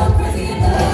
so.